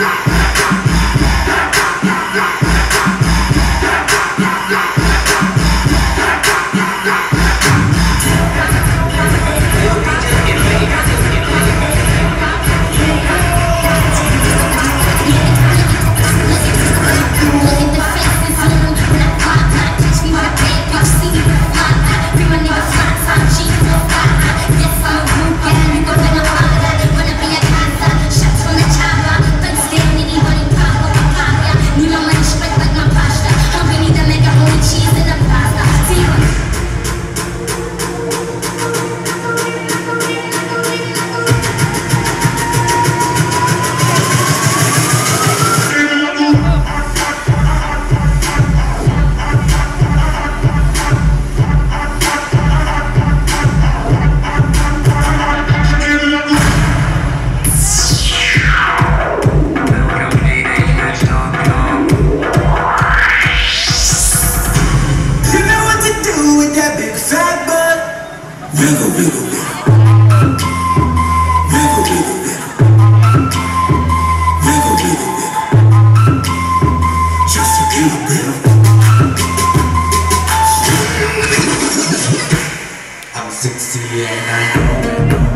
Yeah. fat but wiggle, wiggle, wiggle. Just a little bit. I'm sexy and I know it.